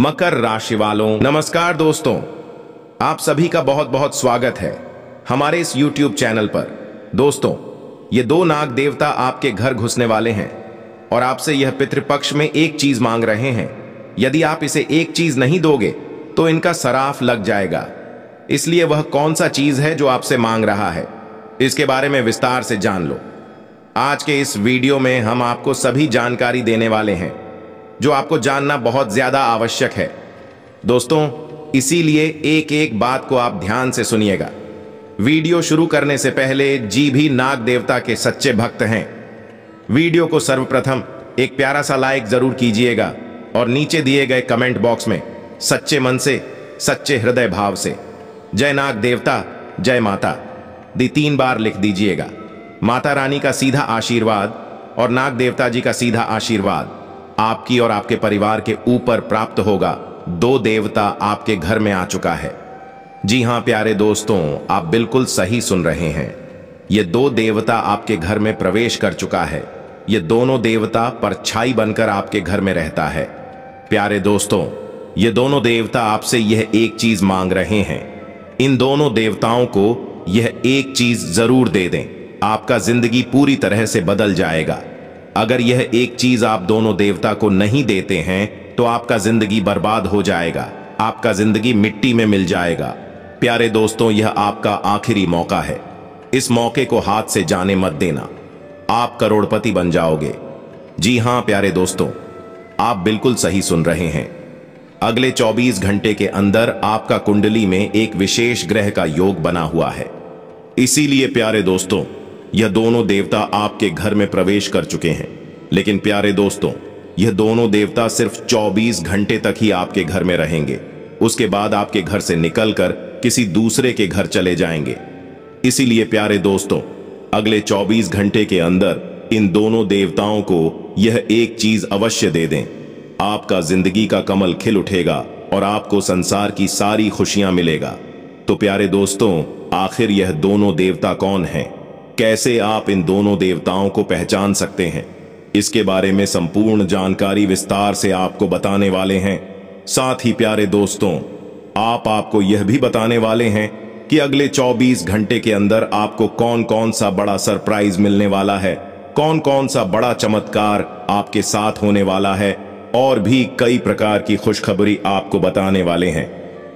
मकर राशि वालों, नमस्कार दोस्तों। आप सभी का बहुत बहुत स्वागत है हमारे इस YouTube चैनल पर। दोस्तों, ये दो नाग देवता आपके घर घुसने वाले हैं और आपसे यह पितृपक्ष में एक चीज़ मांग रहे हैं। यदि आप इसे एक चीज़ नहीं दोगे तो इनका सराफ लग जाएगा। इसलिए वह कौन सा चीज़ है जो आपसे मांग रहा है, इसके बारे में विस्तार से जान लो। आज के इस वीडियो में हम आपको सभी जानकारी देने वाले हैं जो आपको जानना बहुत ज़्यादा आवश्यक है। दोस्तों, इसीलिए एक एक बात को आप ध्यान से सुनिएगा। वीडियो शुरू करने से पहले जी भी नाग देवता के सच्चे भक्त हैं। वीडियो को सर्वप्रथम एक प्यारा सा लाइक ज़रूर कीजिएगा और नीचे दिए गए कमेंट बॉक्स में सच्चे मन से, सच्चे हृदय भाव से, जय नाग देवता, जय माता दी तीन बार लिख दीजिएगा। माता रानी का सीधा आशीर्वाद और नाग देवता जी का सीधा आशीर्वाद। आपकी और आपके परिवार के ऊपर प्राप्त होगा। दो देवता आपके घर में आ चुका है। जी हाँ, प्यारे दोस्तों, आप बिल्कुल सही सुन रहे हैं। ये दो देवता आपके घर में प्रवेश कर चुका है। ये दोनों देवता परछाई बनकर आपके घर में रहता है। प्यारे दोस्तों, ये दोनों देवता आपसे यह एक चीज़ मांग रहे हैं। इन दोनों देवताओं को यह एक चीज़ ज़रूर दे दें। आपका ज़िंदगी पूरी तरह से बदल जाएगा। अगर यह एक चीज़ आप दोनों देवता को नहीं देते हैं तो आपका ज़िंदगी बर्बाद हो जाएगा। आपका ज़िंदगी मिट्टी में मिल जाएगा। प्यारे दोस्तों, यह आपका आखिरी मौका है। इस मौके को हाथ से जाने मत देना। आप करोड़पति बन जाओगे। जी हाँ, प्यारे दोस्तों, आप बिल्कुल सही सुन रहे हैं। अगले 24 घंटे के अंदर आपका कुंडली में एक विशेष ग्रह का योग बना हुआ है। इसीलिए प्यारे दोस्तों यह दोनों देवता आपके घर में प्रवेश कर चुके हैं। लेकिन प्यारे दोस्तों, यह दोनों देवता सिर्फ़ 24 घंटे तक ही आपके घर में रहेंगे। उसके बाद आपके घर से निकलकर किसी दूसरे के घर चले जाएँगे। इसीलिए प्यारे दोस्तों, अगले 24 घंटे के अंदर इन दोनों देवताओं को यह एक चीज़ अवश्य दे दें। आपका ज़िंदगी का कमल खिल उठेगा और आपको संसार की सारी खुशियाँ मिलेगा। तो प्यारे दोस्तों, आखिर यह दोनों देवता कौन हैं? कैसे आप इन दोनों देवताओं को पहचान सकते हैं? इसके बारे में संपूर्ण जानकारी विस्तार से आपको बताने वाले हैं। साथ ही प्यारे दोस्तों, आप आपको यह भी बताने वाले हैं कि अगले 24 घंटे के अंदर आपको कौन कौन सा बड़ा सरप्राइज़ मिलने वाला है कौन कौन सा बड़ा चमत्कार आपके साथ होने वाला है, और भी कई प्रकार की खुशखबरी आपको बताने वाले हैं।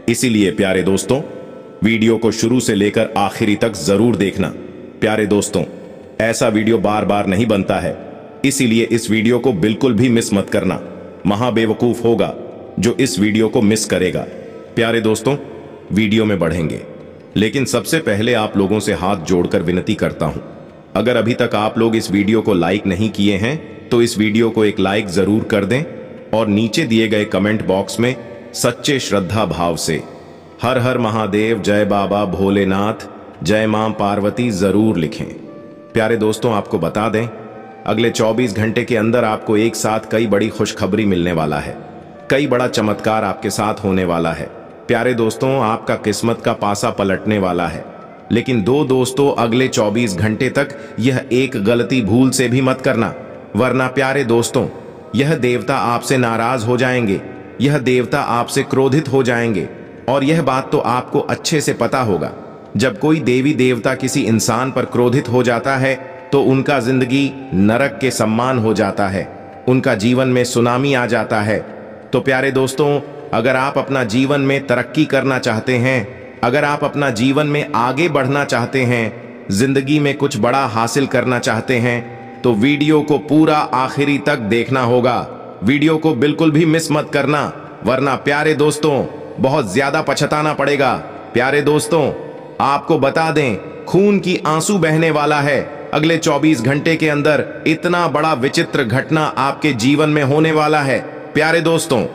इसीलिए प्यारे दोस्तों, वीडियो को शुरू से लेकर आखिरी तक ज़रूर देखना। प्यारे दोस्तों, ऐसा वीडियो बार बार नहीं बनता है। इसीलिए इस वीडियो को बिल्कुल भी मिस मत करना। महाबेवकूफ होगा जो इस वीडियो को मिस करेगा। प्यारे दोस्तों, वीडियो में बढ़ेंगे। लेकिन सबसे पहले आप लोगों से हाथ जोड़कर विनती करता हूँ। अगर अभी तक आप लोग इस वीडियो को लाइक नहीं किए हैं तो इस वीडियो को एक लाइक ज़रूर कर दें और नीचे दिए गए कमेंट बॉक्स में सच्चे श्रद्धा भाव से, हर हर महादेव, जय बाबा भोलेनाथ जय माँ पार्वती ज़रूर लिखें। प्यारे दोस्तों, आपको बता दें, अगले 24 घंटे के अंदर आपको एक साथ कई बड़ी खुशखबरी मिलने वाला है। कई बड़ा चमत्कार आपके साथ होने वाला है। प्यारे दोस्तों, आपका किस्मत का पासा पलटने वाला है। लेकिन दो दोस्तों, अगले 24 घंटे तक यह एक गलती भूल से भी मत करना। वरना प्यारे दोस्तों, यह देवता आपसे नाराज़ हो जाएँगे। यह देवता आपसे क्रोधित हो जाएँगे। और यह बात तो आपको अच्छे से पता होगा। जब कोई देवी देवता किसी इंसान पर क्रोधित हो जाता है तो उनका ज़िंदगी नरक के सम्मान हो जाता है। उनका जीवन में सुनामी आ जाता है। तो प्यारे दोस्तों, अगर आप अपना जीवन में तरक्की करना चाहते हैं, अगर आप अपना जीवन में आगे बढ़ना चाहते हैं, ज़िंदगी में कुछ बड़ा हासिल करना चाहते हैं तो वीडियो को पूरा आखिरी तक देखना होगा। वीडियो को बिल्कुल भी मिस मत करना, वरना प्यारे दोस्तों, बहुत ज़्यादा पछताना पड़ेगा। प्यारे दोस्तों आपको बता दें, खून की आँसू बहने वाला है। अगले 24 घंटे के अंदर इतना बड़ा विचित्र घटना आपके जीवन में होने वाला है। प्यारे दोस्तों,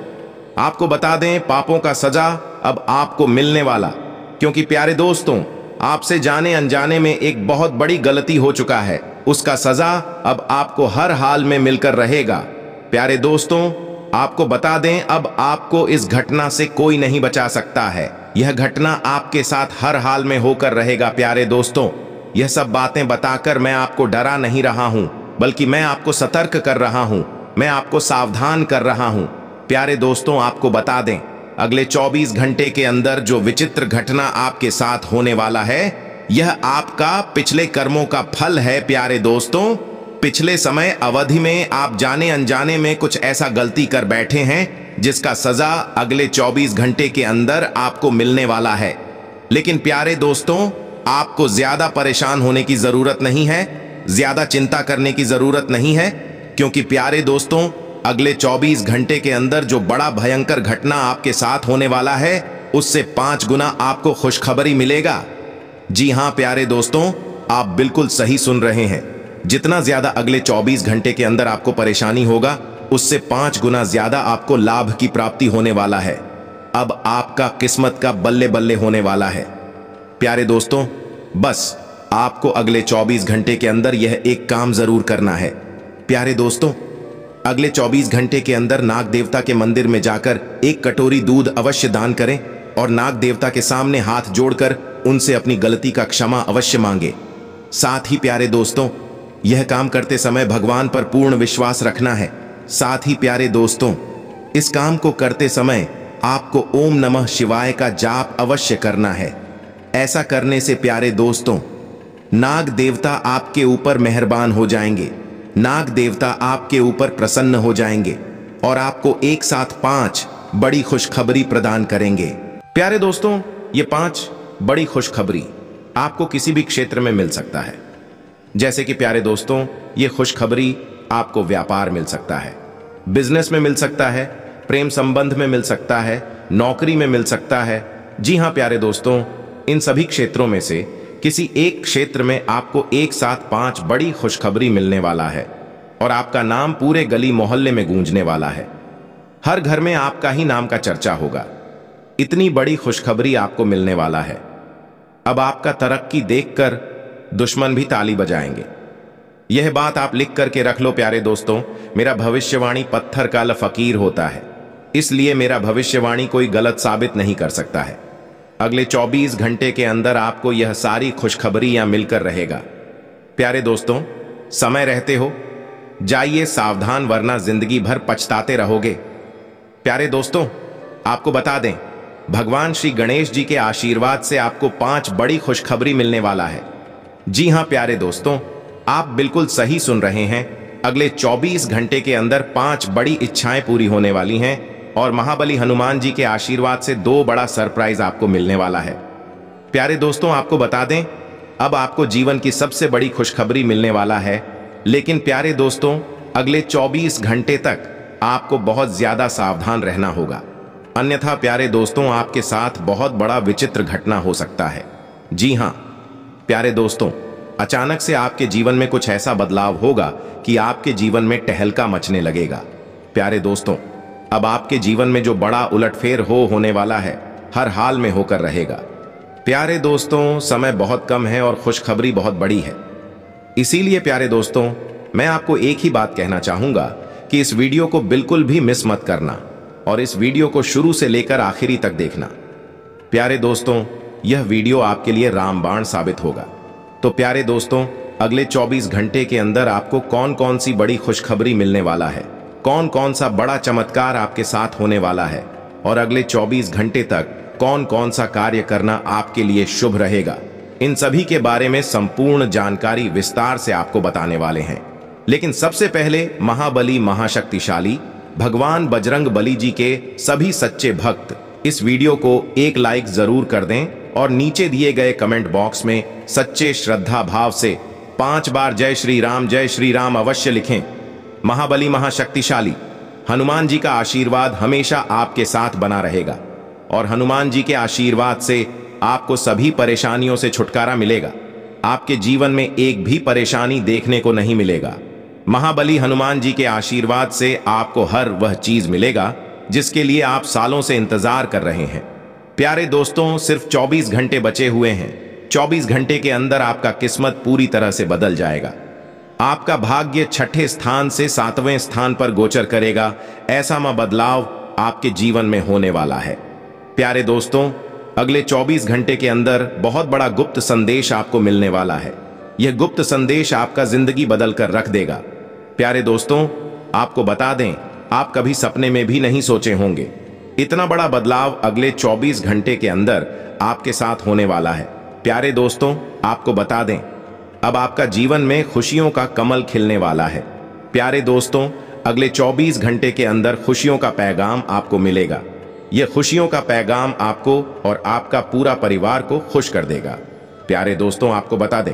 आपको बता दें, पापों का सजा अब आपको मिलने वाला। क्योंकि प्यारे दोस्तों, आपसे जाने अनजाने में एक बहुत बड़ी गलती हो चुका है। उसका सजा अब आपको हर हाल में मिलकर रहेगा। प्यारे दोस्तों आपको बता दें, अब आपको इस घटना से कोई नहीं बचा सकता है। यह घटना आपके साथ हर हाल में होकर रहेगा, प्यारे दोस्तों। यह सब बातें बताकर मैं आपको डरा नहीं रहा हूँ, बल्कि मैं आपको सतर्क कर रहा हूँ, मैं आपको सावधान कर रहा हूँ। प्यारे दोस्तों, आपको बता दें, अगले 24 घंटे के अंदर जो विचित्र घटना आपके साथ होने वाला है, यह आपका पिछले कर्मों का फल है, प्यारे दोस्तों। पिछले समय अवधि में आप जाने अनजाने में कुछ ऐसा गलती कर बैठे हैं, जिसका सजा अगले 24 घंटे के अंदर आपको मिलने वाला है। लेकिन प्यारे दोस्तों, आपको ज़्यादा परेशान होने की ज़रूरत नहीं है, ज़्यादा चिंता करने की ज़रूरत नहीं है, क्योंकि प्यारे दोस्तों, अगले 24 घंटे के अंदर जो बड़ा भयंकर घटना आपके साथ होने वाला है, उससे पाँच गुना आपको खुशखबरी मिलेगा। जी हाँ, प्यारे दोस्तों, आप बिल्कुल सही सुन रहे हैं। जितना ज़्यादा अगले 24 घंटे के अंदर आपको परेशानी होगा, उससे पाँच गुना ज़्यादा आपको लाभ की प्राप्ति होने वाला है। अब आपका किस्मत का बल्ले बल्ले होने वाला है। प्यारे दोस्तों, बस आपको अगले 24 घंटे के अंदर यह एक काम ज़रूर करना है। प्यारे दोस्तों, अगले 24 घंटे के अंदर नाग देवता के मंदिर में जाकर एक कटोरी दूध अवश्य दान करें और नाग देवता के सामने हाथ जोड़कर उनसे अपनी गलती का क्षमा अवश्य मांगे। साथ ही प्यारे दोस्तों यह काम करते समय भगवान पर पूर्ण विश्वास रखना है। साथ ही प्यारे दोस्तों, इस काम को करते समय आपको ओम नमः शिवाय का जाप अवश्य करना है। ऐसा करने से प्यारे दोस्तों, नाग देवता आपके ऊपर मेहरबान हो जाएँगे। नाग देवता आपके ऊपर प्रसन्न हो जाएँगे और आपको एक साथ पाँच बड़ी खुशखबरी प्रदान करेंगे। प्यारे दोस्तों, ये पाँच बड़ी खुशखबरी आपको किसी भी क्षेत्र में मिल सकता है। जैसे कि प्यारे दोस्तों, ये खुशखबरी आपको व्यापार मिल सकता है, बिज़नेस में मिल सकता है, प्रेम संबंध में मिल सकता है, नौकरी में मिल सकता है। जी हाँ, प्यारे दोस्तों, इन सभी क्षेत्रों में से किसी एक क्षेत्र में आपको एक साथ पाँच बड़ी खुशखबरी मिलने वाला है और आपका नाम पूरे गली मोहल्ले में गूंजने वाला है। हर घर में आपका ही नाम का चर्चा होगा। इतनी बड़ी खुशखबरी आपको मिलने वाला है। अब आपका तरक्की देखकर दुश्मन भी ताली बजाएँगे। यह बात आप लिख करके रख लो प्यारे दोस्तों, मेरा भविष्यवाणी पत्थर का फकीर होता है। इसलिए मेरा भविष्यवाणी कोई गलत साबित नहीं कर सकता है। अगले 24 घंटे के अंदर आपको यह सारी खुशखबरी यहाँ मिलकर रहेगा। प्यारे दोस्तों, समय रहते हो। जाइए सावधान, वरना ज़िंदगी भर पछताते रहोगे। प्यारे दोस्तों, आपको बता दें, भगवान श्री गणेश जी के आशीर्वाद से आपको पाँच बड़ी खुशखबरी मिलने वाला है। जी हाँ, प्यारे दोस्तों, आप बिल्कुल सही सुन रहे हैं। अगले 24 घंटे के अंदर पाँच बड़ी इच्छाएँ पूरी होने वाली हैं और महाबली हनुमान जी के आशीर्वाद से दो बड़ा सरप्राइज़ आपको मिलने वाला है। प्यारे दोस्तों, आपको बता दें, अब आपको जीवन की सबसे बड़ी खुशखबरी मिलने वाला है। लेकिन प्यारे दोस्तों, अगले 24 घंटे तक आपको बहुत ज़्यादा सावधान रहना होगा। अन्यथा, प्यारे दोस्तों, आपके साथ बहुत बड़ा विचित्र घटना हो सकता है। जी हाँ प्यारे दोस्तों, अचानक से आपके जीवन में कुछ ऐसा बदलाव होगा कि आपके जीवन में टहलका मचने लगेगा। प्यारे दोस्तों, अब आपके जीवन में जो बड़ा उलटफेर हो होने वाला है, हर हाल में होकर रहेगा। प्यारे दोस्तों, समय बहुत कम है और खुशखबरी बहुत बड़ी है। इसीलिए प्यारे दोस्तों, मैं आपको एक ही बात कहना चाहूँगा कि इस वीडियो को बिल्कुल भी मिस मत करना और इस वीडियो को शुरू से लेकर आखिरी तक देखना। प्यारे दोस्तों यह वीडियो आपके लिए रामबाण साबित होगा। तो प्यारे दोस्तों, अगले 24 घंटे के अंदर आपको कौन कौन सी बड़ी खुशखबरी मिलने वाला है? कौन कौन सा बड़ा चमत्कार आपके साथ होने वाला है? और अगले 24 घंटे तक कौन कौन सा कार्य करना आपके लिए शुभ रहेगा? इन सभी के बारे में संपूर्ण जानकारी विस्तार से आपको बताने वाले हैं। लेकिन सबसे पहले महाबली महाशक्तिशाली, भगवान बजरंग बली जी के सभी सच्चे भक्त, इस वीडियो को एक लाइक ज़रूर कर दें और नीचे दिए गए कमेंट बॉक्स में सच्चे श्रद्धा भाव से पाँच बार जय श्री राम, जय श्री राम अवश्य लिखें। महाबली महाशक्तिशाली, हनुमान जी का आशीर्वाद हमेशा आपके साथ बना रहेगा और हनुमान जी के आशीर्वाद से आपको सभी परेशानियों से छुटकारा मिलेगा। आपके जीवन में एक भी परेशानी देखने को नहीं मिलेगा। महाबली हनुमान जी के आशीर्वाद से आपको हर वह चीज़ मिलेगा जिसके लिए आप सालों से इंतज़ार कर रहे हैं। प्यारे दोस्तों, सिर्फ़ 24 घंटे बचे हुए हैं। 24 घंटे के अंदर आपका किस्मत पूरी तरह से बदल जाएगा। आपका भाग्य छठे स्थान से सातवें स्थान पर गोचर करेगा। ऐसा म बदलाव आपके जीवन में होने वाला है। प्यारे दोस्तों, अगले 24 घंटे के अंदर बहुत बड़ा गुप्त संदेश आपको मिलने वाला है। यह गुप्त संदेश आपका ज़िंदगी बदल कर रख देगा। प्यारे दोस्तों, आपको बता दें, आप कभी सपने में भी नहीं सोचे होंगे। इतना बड़ा बदलाव अगले 24 घंटे के अंदर आपके साथ होने वाला है। प्यारे दोस्तों, आपको बता दें, अब आपका जीवन में खुशियों का कमल खिलने वाला है। प्यारे दोस्तों, अगले 24 घंटे के अंदर खुशियों का पैगाम आपको मिलेगा। यह खुशियों का पैगाम आपको और आपका पूरा परिवार को खुश कर देगा। प्यारे दोस्तों, आपको बता दें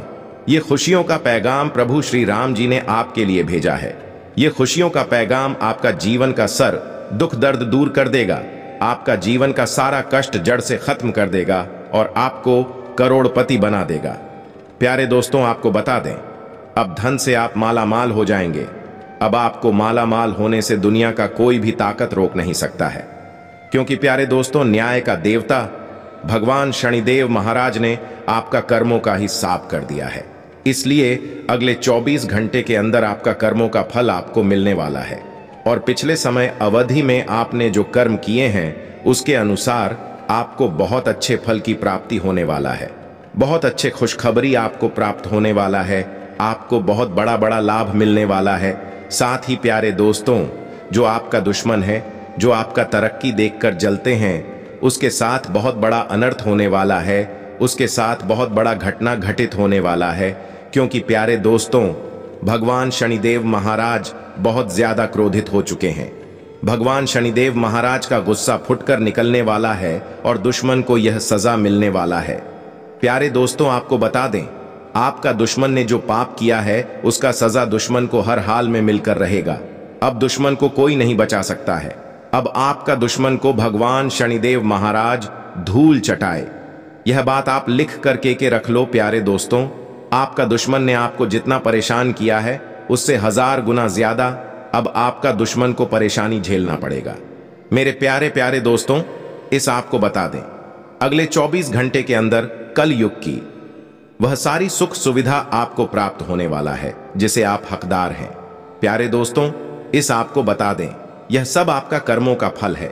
यह खुशियों का पैगाम प्रभु श्री राम जी ने आपके लिए भेजा है। यह खुशियों का पैगाम आपका जीवन का सर दुख दर्द दूर कर देगा। आपका जीवन का सारा कष्ट जड़ से खत्म कर देगा और आपको करोड़पति बना देगा। प्यारे दोस्तों, आपको बता दें, अब धन से आप माला माल हो जाएँगे। अब आपको माला माल होने से दुनिया का कोई भी ताकत रोक नहीं सकता है। क्योंकि प्यारे दोस्तों, न्याय का देवता, भगवान शनिदेव महाराज ने आपका कर्मों का ही साफ़ कर दिया है। इसलिए अगले 24 घंटे के अंदर आपका कर्मों का फल आपको मिलने वाला है। और पिछले समय अवधि में आपने जो कर्म किए हैं, उसके अनुसार आपको बहुत अच्छे फल की प्राप्ति होने वाला है। बहुत अच्छे खुशखबरी आपको प्राप्त होने वाला है, आपको बहुत बड़ा बड़ा लाभ मिलने वाला है। साथ ही प्यारे दोस्तों, जो आपका दुश्मन है, जो आपका तरक्की देखकर जलते हैं, उसके साथ बहुत बड़ा अनर्थ होने वाला है, उसके साथ बहुत बड़ा घटना घटित होने वाला है, क्योंकि प्यारे दोस्तों भगवान शनिदेव महाराज बहुत ज़्यादा क्रोधित हो चुके हैं। भगवान शनिदेव महाराज का गुस्सा फुटकर निकलने वाला है और दुश्मन को यह सजा मिलने वाला है। प्यारे दोस्तों, आपको बता दें, आपका दुश्मन ने जो पाप किया है, उसका सजा दुश्मन को हर हाल में मिलकर रहेगा। अब दुश्मन को कोई नहीं बचा सकता है। अब आपका दुश्मन को भगवान शनिदेव महाराज धूल चटाए। यह बात आप लिख करके के रख लो प्यारे दोस्तों। आपका दुश्मन ने आपको जितना परेशान किया है, उससे हज़ार गुना ज़्यादा अब आपका दुश्मन को परेशानी झेलना पड़ेगा। मेरे प्यारे प्यारे दोस्तों, इस आपको बता दें, अगले 24 घंटे के अंदर कल युग की वह सारी सुख सुविधा आपको प्राप्त होने वाला है, जिसे आप हकदार हैं। प्यारे दोस्तों, इस आपको बता दें, यह सब आपका कर्मों का फल है।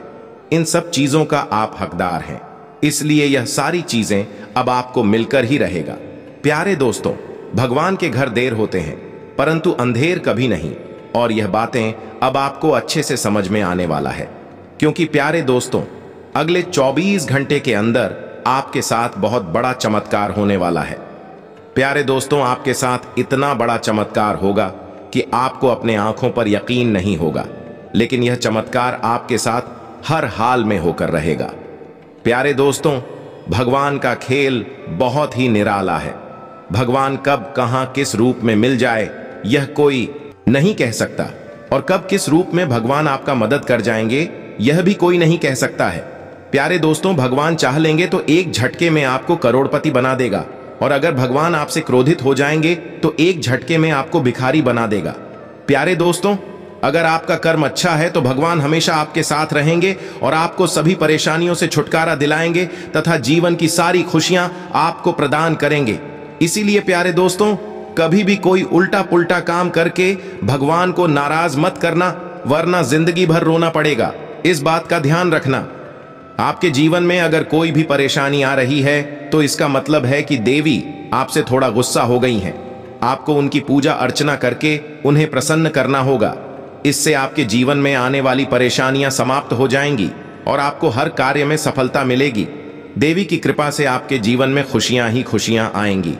इन सब चीज़ों का आप हकदार हैं। इसलिए यह सारी चीज़ें अब आपको मिलकर ही रहेगा। प्यारे दोस्तों, भगवान के घर देर होते हैं, परंतु अंधेर कभी नहीं, और यह बातें अब आपको अच्छे से समझ में आने वाला है। क्योंकि प्यारे दोस्तों, अगले 24 घंटे के अंदर आपके साथ बहुत बड़ा चमत्कार होने वाला है। प्यारे दोस्तों, आपके साथ इतना बड़ा चमत्कार होगा कि आपको अपने आँखों पर यकीन नहीं होगा, लेकिन यह चमत्कार आपके साथ हर हाल में होकर रहेगा। प्यारे दोस्तों, भगवान का खेल बहुत ही निराला है। भगवान कब, कहाँ, किस रूप में मिल जाए, यह कोई नहीं कह सकता। और कब, किस रूप में भगवान आपका मदद कर जाएँगे, यह भी कोई नहीं कह सकता है। प्यारे दोस्तों, भगवान चाह लेंगे तो एक झटके में आपको करोड़पति बना देगा। और अगर भगवान आपसे क्रोधित हो जाएँगे तो एक झटके में आपको भिखारी बना देगा। प्यारे दोस्तों, अगर आपका कर्म अच्छा है तो भगवान हमेशा आपके साथ रहेंगे और आपको सभी परेशानियों से छुटकारा दिलाएँगे तथा जीवन की सारी खुशियाँ आपको प्रदान करेंगे। इसीलिए प्यारे दोस्तों, कभी भी कोई उल्टा पुल्टा काम करके भगवान को नाराज़ मत करना, वरना ज़िंदगी भर रोना पड़ेगा। इस बात का ध्यान रखना। आपके जीवन में अगर कोई भी परेशानी आ रही है तो इसका मतलब है कि देवी आपसे थोड़ा गुस्सा हो गई हैं। आपको उनकी पूजा अर्चना करके उन्हें प्रसन्न करना होगा। इससे आपके जीवन में आने वाली परेशानियाँ समाप्त हो जाएँगी और आपको हर कार्य में सफलता मिलेगी। देवी की कृपा से आपके जीवन में खुशियाँ ही खुशियाँ आएँगी।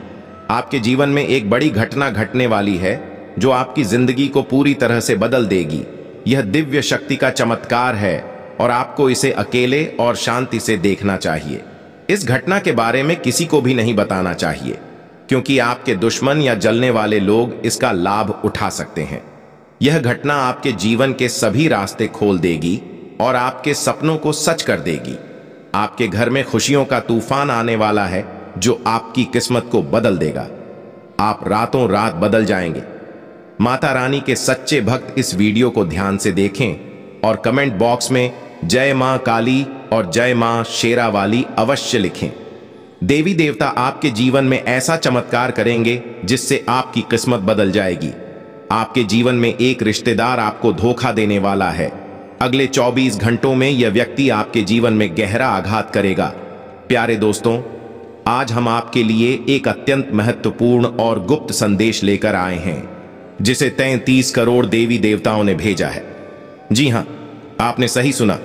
आपके जीवन में एक बड़ी घटना घटने वाली है, जो आपकी ज़िंदगी को पूरी तरह से बदल देगी। यह दिव्य शक्ति का चमत्कार है और आपको इसे अकेले और शांति से देखना चाहिए। इस घटना के बारे में किसी को भी नहीं बताना चाहिए, क्योंकि आपके दुश्मन या जलने वाले लोग इसका लाभ उठा सकते हैं। यह घटना आपके जीवन के सभी रास्ते खोल देगी और आपके सपनों को सच कर देगी। आपके घर में खुशियों का तूफ़ान आने वाला है जो आपकी किस्मत को बदल देगा। आप रातों रात बदल जाएँगे। माता रानी के सच्चे भक्त इस वीडियो को ध्यान से देखें और कमेंट बॉक्स में जय माँ काली और जय माँ शेरा वाली अवश्य लिखें। देवी देवता आपके जीवन में ऐसा चमत्कार करेंगे जिससे आपकी किस्मत बदल जाएगी। आपके जीवन में एक रिश्तेदार आपको धोखा देने वाला है। अगले 24 घंटों में यह व्यक्ति आपके जीवन में गहरा आघात करेगा। प्यारे दोस्तों आज हम आपके लिए एक अत्यंत महत्वपूर्ण और गुप्त संदेश लेकर आए हैं, जिसे तैतीस करोड़ देवी देवताओं ने भेजा है। जी हाँ, आपने सही सुना,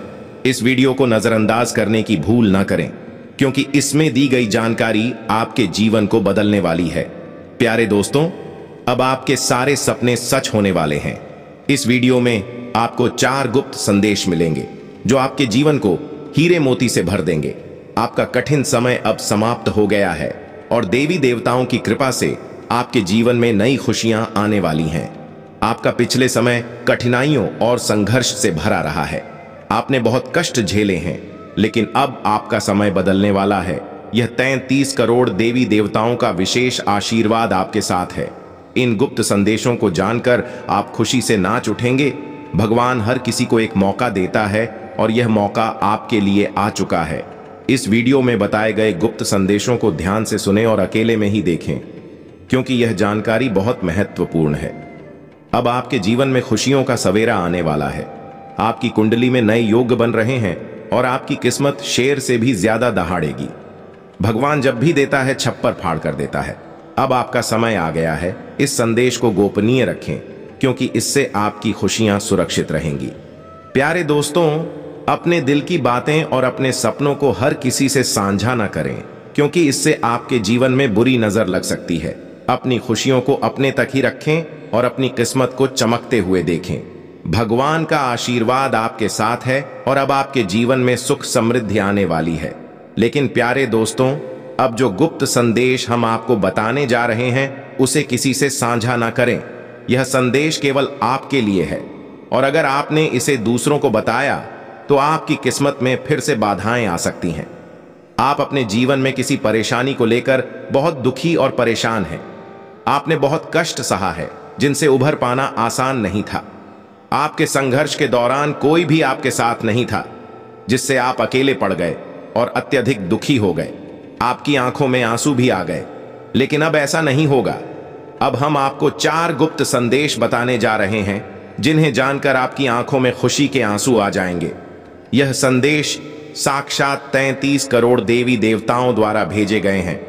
इस वीडियो को नजरअंदाज करने की भूल ना करें, क्योंकि इसमें दी गई जानकारी आपके जीवन को बदलने वाली है। प्यारे दोस्तों, अब आपके सारे सपने सच होने वाले हैं। इस वीडियो में आपको चार गुप्त संदेश मिलेंगे, जो आपके जीवन को हीरे मोती से भर देंगे। आपका कठिन समय अब समाप्त हो गया है और देवी देवताओं की कृपा से आपके जीवन में नई खुशियाँ आने वाली हैं। आपका पिछले समय कठिनाइयों और संघर्ष से भरा रहा है। आपने बहुत कष्ट झेले हैं, लेकिन अब आपका समय बदलने वाला है। यह तैतीस करोड़ देवी देवताओं का विशेष आशीर्वाद आपके साथ है। इन गुप्त संदेशों को जानकर आप खुशी से नाच उठेंगे। भगवान हर किसी को एक मौका देता है और यह मौका आपके लिए आ चुका है। इस वीडियो में बताए गए गुप्त संदेशों को ध्यान से सुने और अकेले में ही देखें, क्योंकि यह जानकारी बहुत महत्वपूर्ण है। अब आपके जीवन में खुशियों का सवेरा आने वाला है। आपकी कुंडली में नए योग बन रहे हैं और आपकी किस्मत शेर से भी ज़्यादा दहाड़ेगी। भगवान जब भी देता है, छप्पर फाड़ कर देता है। अब आपका समय आ गया है। इस संदेश को गोपनीय रखें, क्योंकि इससे आपकी खुशियाँ सुरक्षित रहेंगी। प्यारे दोस्तों अपने दिल की बातें और अपने सपनों को हर किसी से साझा ना करें, क्योंकि इससे आपके जीवन में बुरी नज़र लग सकती है। अपनी खुशियों को अपने तक ही रखें और अपनी किस्मत को चमकते हुए देखें। भगवान का आशीर्वाद आपके साथ है और अब आपके जीवन में सुख समृद्धि आने वाली है। लेकिन प्यारे दोस्तों, अब जो गुप्त संदेश हम आपको बताने जा रहे हैं, उसे किसी से साझा ना करें। यह संदेश केवल आपके लिए है। और अगर आपने इसे दूसरों को बताया तो आपकी किस्मत में फिर से बाधाएँ आ सकती हैं। आप अपने जीवन में किसी परेशानी को लेकर बहुत दुखी और परेशान हैं। आपने बहुत कष्ट सहा है, जिनसे उभर पाना आसान नहीं था। आपके संघर्ष के दौरान कोई भी आपके साथ नहीं था, जिससे आप अकेले पड़ गए और अत्यधिक दुखी हो गए। आपकी आँखों में आँसू भी आ गए। लेकिन अब ऐसा नहीं होगा। अब हम आपको चार गुप्त संदेश बताने जा रहे हैं, जिन्हें जानकर आपकी आँखों में खुशी के आँसू आ जाएँगे। यह संदेश साक्षात तैतीस करोड़ देवी देवताओं द्वारा भेजे गए हैं।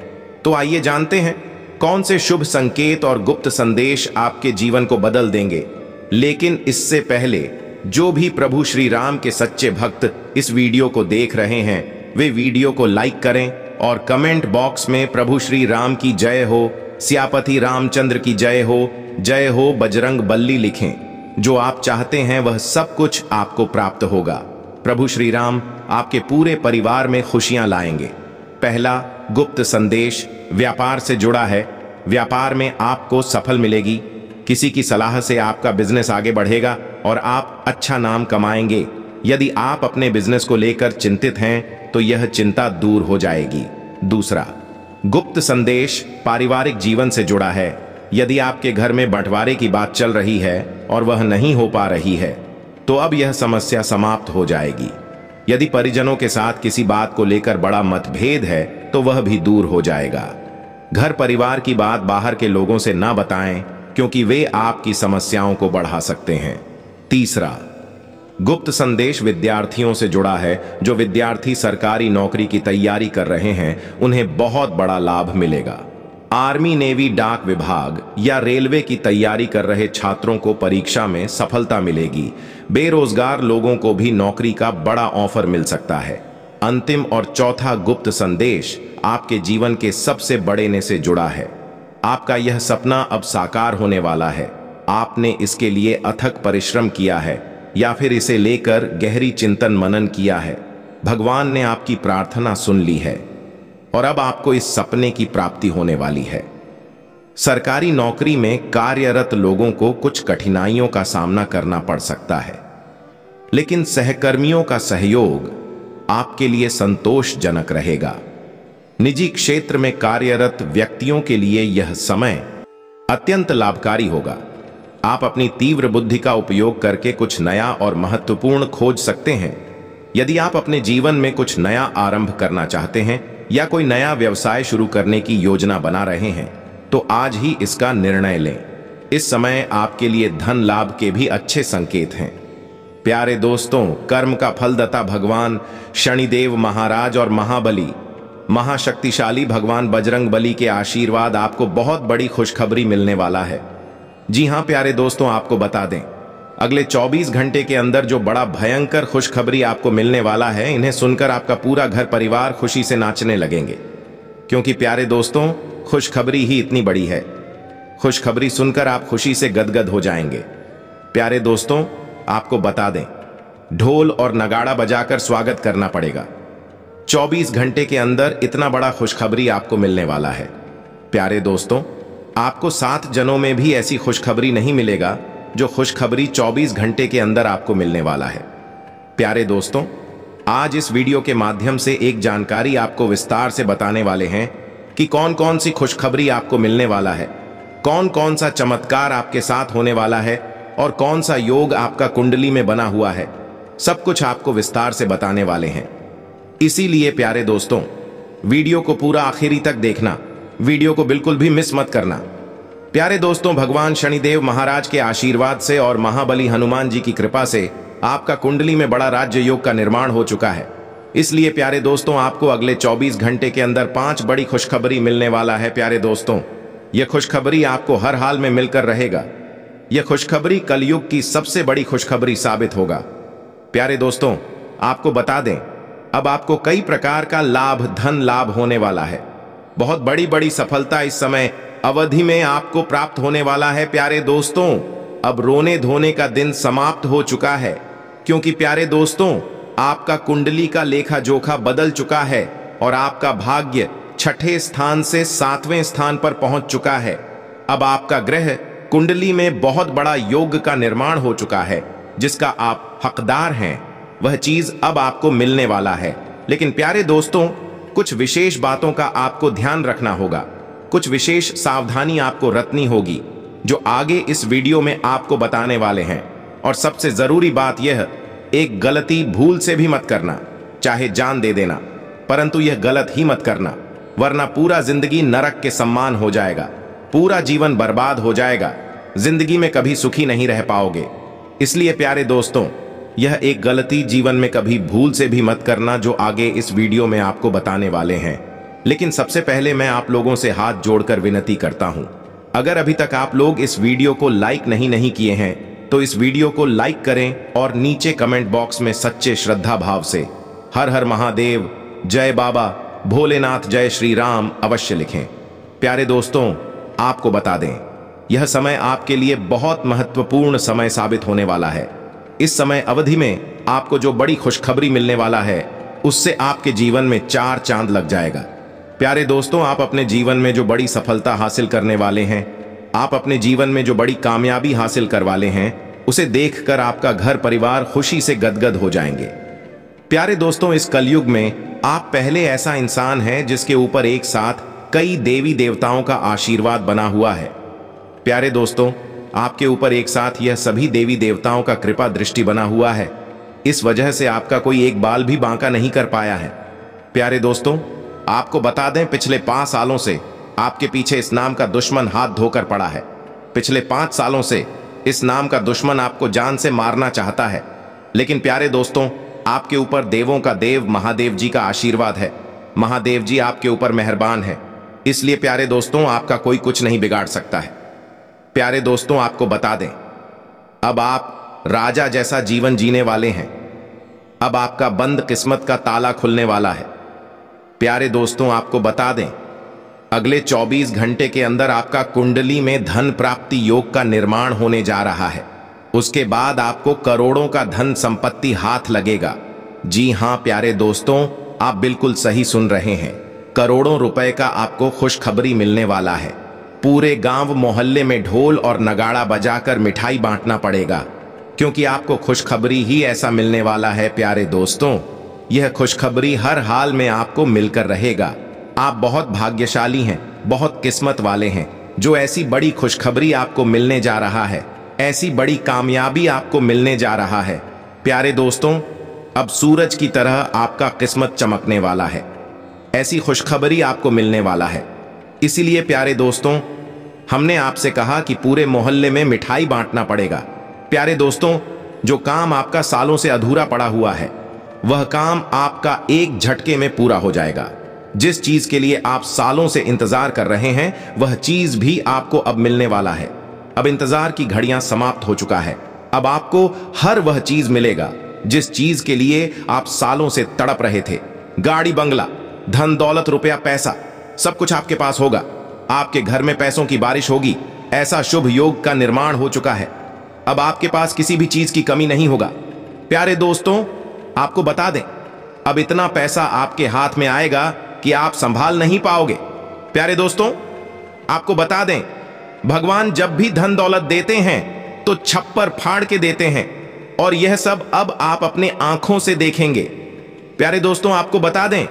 तो आइए जानते हैं, कौन से शुभ संकेत और गुप्त संदेश आपके जीवन को बदल देंगे। लेकिन इससे पहले, जो भी प्रभु श्री राम के सच्चे भक्त इस वीडियो को देख रहे हैं, वे वीडियो को लाइक करें और कमेंट बॉक्स में प्रभु श्री राम की जय हो, सियापति रामचंद्र की जय हो जय हो बजरंग बल्ली लिखें। जो आप चाहते हैं, वह सब कुछ आपको प्राप्त होगा। प्रभु श्री राम आपके पूरे परिवार में खुशियाँ लाएँगे। पहला, गुप्त संदेश व्यापार से जुड़ा है। व्यापार में आपको सफल मिलेगी। किसी की सलाह से आपका बिज़नेस आगे बढ़ेगा और आप अच्छा नाम कमाएँगे। यदि आप अपने बिज़नेस को लेकर चिंतित हैं तो यह चिंता दूर हो जाएगी। दूसरा, गुप्त संदेश पारिवारिक जीवन से जुड़ा है। यदि आपके घर में बंटवारे की बात चल रही है और वह नहीं हो पा रही है तो अब यह समस्या समाप्त हो जाएगी। यदि परिजनों के साथ किसी बात को लेकर बड़ा मतभेद है तो वह भी दूर हो जाएगा। घर परिवार की बात बाहर के लोगों से ना बताएँ, क्योंकि वे आपकी समस्याओं को बढ़ा सकते हैं। तीसरा, गुप्त संदेश विद्यार्थियों से जुड़ा है, जो विद्यार्थी सरकारी नौकरी की तैयारी कर रहे हैं, उन्हें बहुत बड़ा लाभ मिलेगा। आर्मी नेवी डाक विभाग या रेलवे की तैयारी कर रहे छात्रों को परीक्षा में सफलता मिलेगी। बेरोजगार लोगों को भी नौकरी का बड़ा ऑफ़र मिल सकता है। अंतिम और चौथा गुप्त संदेश आपके जीवन के सबसे बड़े ने से जुड़ा है। आपका यह सपना अब साकार होने वाला है। आपने इसके लिए अथक परिश्रम किया है या फिर इसे लेकर गहरी चिंतन मनन किया है। भगवान ने आपकी प्रार्थना सुन ली है। और अब आपको इस सपने की प्राप्ति होने वाली है। सरकारी नौकरी में कार्यरत लोगों को कुछ कठिनाइयों का सामना करना पड़ सकता है। लेकिन सहकर्मियों का सहयोग आपके लिए संतोषजनक रहेगा। निजी क्षेत्र में कार्यरत व्यक्तियों के लिए यह समय अत्यंत लाभकारी होगा। आप अपनी तीव्र बुद्धि का उपयोग करके कुछ नया और महत्वपूर्ण खोज सकते हैं। यदि आप अपने जीवन में कुछ नया आरंभ करना चाहते हैं या कोई नया व्यवसाय शुरू करने की योजना बना रहे हैं तो आज ही इसका निर्णय लें। इस समय आपके लिए धन लाभ के भी अच्छे संकेत हैं। प्यारे दोस्तों, कर्म का फलदता भगवान, शनिदेव महाराज और महाबली, महाशक्तिशाली भगवान बजरंग बली के आशीर्वाद आपको बहुत बड़ी खुशखबरी मिलने वाला है। जी हाँ, प्यारे दोस्तों, आपको बता दें अगले 24 घंटे के अंदर जो बड़ा भयंकर खुशखबरी आपको मिलने वाला है, इन्हें सुनकर आपका पूरा घर परिवार खुशी से नाचने लगेंगे। क्योंकि प्यारे दोस्तों, खुशखबरी ही इतनी बड़ी है। खुशखबरी सुनकर आप खुशी से गदगद हो जाएँगे। प्यारे दोस्तों, आपको बता दें, ढोल और नगाड़ा बजाकर स्वागत करना पड़ेगा। 24 घंटे के अंदर इतना बड़ा खुशखबरी आपको मिलने वाला है। प्यारे दोस्तों, आपको सात जनों में भी ऐसी खुशखबरी नहीं मिलेगा जो खुशखबरी 24 घंटे के अंदर आपको मिलने वाला है। प्यारे दोस्तों, आज इस वीडियो के माध्यम से एक जानकारी आपको विस्तार से बताने वाले हैं कि कौन कौन सी खुशखबरी आपको मिलने वाला है कौन कौन सा चमत्कार आपके साथ होने वाला है और कौन सा योग आपका कुंडली में बना हुआ है। सब कुछ आपको विस्तार से बताने वाले हैं। इसीलिए प्यारे दोस्तों, वीडियो को पूरा आखिरी तक देखना, वीडियो को बिल्कुल भी मिस मत करना। प्यारे दोस्तों, भगवान शनिदेव महाराज के आशीर्वाद से और महाबली हनुमान जी की कृपा से आपका कुंडली में बड़ा राज्य योग का निर्माण हो चुका है। इसलिए प्यारे दोस्तों, आपको अगले 24 घंटे के अंदर पाँच बड़ी खुशखबरी मिलने वाला है, प्यारे दोस्तों। यह खुशखबरी आपको हर हाल में मिलकर रहेगा। यह खुशखबरी कलयुग की सबसे बड़ी खुशखबरी साबित होगा। प्यारे दोस्तों, आपको बता दें, अब आपको कई प्रकार का लाभ, धन लाभ होने वाला है। बहुत बड़ी बड़ी सफलता इस समय अवधि में आपको प्राप्त होने वाला है, प्यारे दोस्तों। अब रोने धोने का दिन समाप्त हो चुका है, क्योंकि प्यारे दोस्तों, आपका कुंडली का लेखा जोखा बदल चुका है और आपका भाग्य छठे स्थान से सातवें स्थान पर पहुँच चुका है। अब आपका ग्रह कुंडली में बहुत बड़ा योग का निर्माण हो चुका है, जिसका आप हकदार हैं। वह चीज़ अब आपको मिलने वाला है। लेकिन प्यारे दोस्तों, कुछ विशेष बातों का आपको ध्यान रखना होगा। कुछ विशेष सावधानी आपको रतनी होगी, जो आगे इस वीडियो में आपको बताने वाले हैं। और सबसे ज़रूरी बात यह, एक गलती भूल से भी मत करना, चाहे जान दे देना, परंतु यह गलत ही मत करना, वरना पूरा ज़िंदगी नरक के सम्मान हो जाएगा, पूरा जीवन बर्बाद हो जाएगा, ज़िंदगी में कभी सुखी नहीं रह पाओगे। इसलिए प्यारे दोस्तों, यह एक गलती जीवन में कभी भूल से भी मत करना, जो आगे इस वीडियो में आपको बताने वाले हैं। लेकिन सबसे पहले मैं आप लोगों से हाथ जोड़कर विनती करता हूँ। अगर अभी तक आप लोग इस वीडियो को लाइक नहीं नहीं किए हैं तो इस वीडियो को लाइक करें और नीचे कमेंट बॉक्स में सच्चे श्रद्धा भाव से हर हर महादेव, जय बाबा, भोलेनाथ, जय श्री राम अवश्य लिखें। प्यारे दोस्तों, आपको बता दें, यह समय आपके लिए बहुत महत्वपूर्ण समय साबित होने वाला है। इस समय अवधि में आपको जो बड़ी खुशखबरी मिलने वाला है, उससे आपके जीवन में चार चाँद लग जाएगा। प्यारे दोस्तों, आप अपने जीवन में जो बड़ी सफलता हासिल करने वाले हैं, आप अपने जीवन में जो बड़ी कामयाबी हासिल कर वाले हैं, उसे देखकर आपका घर परिवार खुशी से गदगद हो जाएँगे। प्यारे दोस्तों, इस कलयुग में आप पहले ऐसा इंसान है जिसके ऊपर एक साथ कई देवी देवताओं का आशीर्वाद बना हुआ है। प्यारे दोस्तों, आपके ऊपर एक साथ यह सभी देवी देवताओं का कृपा दृष्टि बना हुआ है। इस वजह से आपका कोई एक बाल भी बांका नहीं कर पाया है। प्यारे दोस्तों आपको बता दें, पिछले पाँच सालों से आपके पीछे इस नाम का दुश्मन हाथ धोकर पड़ा है। पिछले पाँच सालों से इस नाम का दुश्मन आपको जान से मारना चाहता है। लेकिन प्यारे दोस्तों, आपके ऊपर देवों का देव महादेव जी का आशीर्वाद है। महादेव जी आपके ऊपर मेहरबान है। इसलिए प्यारे दोस्तों, आपका कोई कुछ नहीं बिगाड़ सकता है। प्यारे दोस्तों, आपको बता दें, अब आप राजा जैसा जीवन जीने वाले हैं। अब आपका बंद किस्मत का ताला खुलने वाला है। प्यारे दोस्तों, आपको बता दें, अगले 24 घंटे के अंदर आपका कुंडली में धन प्राप्ति योग का निर्माण होने जा रहा है। उसके बाद आपको करोड़ों का धन संपत्ति हाथ लगेगा। जी हाँ, प्यारे दोस्तों, आप बिल्कुल सही सुन रहे हैं। करोड़ों रुपए का आपको खुशखबरी मिलने वाला है। पूरे गाँव मोहल्ले में ढोल और नगाड़ा बजाकर मिठाई बांटना पड़ेगा। क्योंकि आपको खुशखबरी ही ऐसा मिलने वाला है, प्यारे दोस्तों। यह खुशखबरी हर हाल में आपको मिलकर रहेगा। आप बहुत भाग्यशाली हैं, बहुत किस्मत वाले हैं, जो ऐसी बड़ी खुशखबरी आपको मिलने जा रहा है, ऐसी बड़ी कामयाबी आपको मिलने जा रहा है। प्यारे दोस्तों, अब सूरज की तरह आपका किस्मत चमकने वाला है। ऐसी खुशखबरी आपको मिलने वाला है। इसीलिए प्यारे दोस्तों, हमने आपसे कहा कि पूरे मोहल्ले में मिठाई बांटना पड़ेगा। प्यारे दोस्तों, जो काम आपका सालों से अधूरा पड़ा हुआ है वह काम आपका एक झटके में पूरा हो जाएगा। जिस चीज़ के लिए आप सालों से इंतज़ार कर रहे हैं, वह चीज़ भी आपको अब मिलने वाला है। अब इंतज़ार की घड़ियाँ समाप्त हो चुका है। अब आपको हर वह चीज़ मिलेगा, जिस चीज़ के लिए आप सालों से तड़प रहे थे। गाड़ी बंगला, धन दौलत रुपया पैसा, सब कुछ आपके पास होगा। आपके घर में पैसों की बारिश होगी, ऐसा शुभ योग का निर्माण हो चुका है। अब आपके पास किसी भी चीज़ की कमी नहीं होगा। प्यारे दोस्तों आपको बता दें, अब इतना पैसा आपके हाथ में आएगा कि आप संभाल नहीं पाओगे। प्यारे दोस्तों, आपको बता दें, भगवान जब भी धन दौलत देते हैं तो छप्पर फाड़ के देते हैं, और यह सब अब आप अपने आँखों से देखेंगे। प्यारे दोस्तों, आपको बता दें,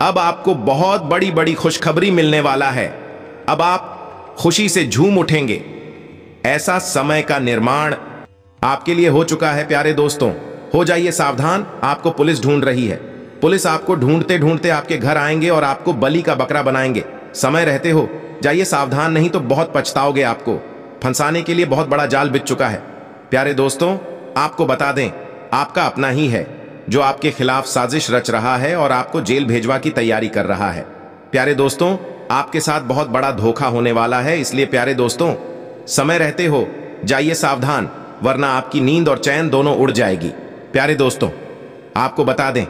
अब आपको बहुत बड़ी बड़ी खुशखबरी मिलने वाला है। अब आप खुशी से झूम उठेंगे। ऐसा समय का निर्माण आपके लिए हो चुका है, प्यारे दोस्तों। हो जाइए सावधान, आपको पुलिस ढूंढ रही है। पुलिस आपको ढूंढते ढूंढते आपके घर आएँगे और आपको बलि का बकरा बनाएँगे। समय रहते हो। जाइए सावधान, नहीं तो बहुत पछताओगे आपको। फंसाने के लिए बहुत बड़ा जाल बिछ चुका है। प्यारे दोस्तों, आपको बता दें, आपका अपना ही है, जो आपके खिलाफ साजिश रच रहा है और आपको जेल भेजवा की तैयारी कर रहा है। प्यारे दोस्तों, आपके साथ बहुत बड़ा धोखा होने वाला है, इसलिए प्यारे दोस्तों, समय रहते हो। जाइए सावधान, वरना आपकी नींद और चैन दोनों उड़ जाएगी। प्यारे दोस्तों, आपको बता दें,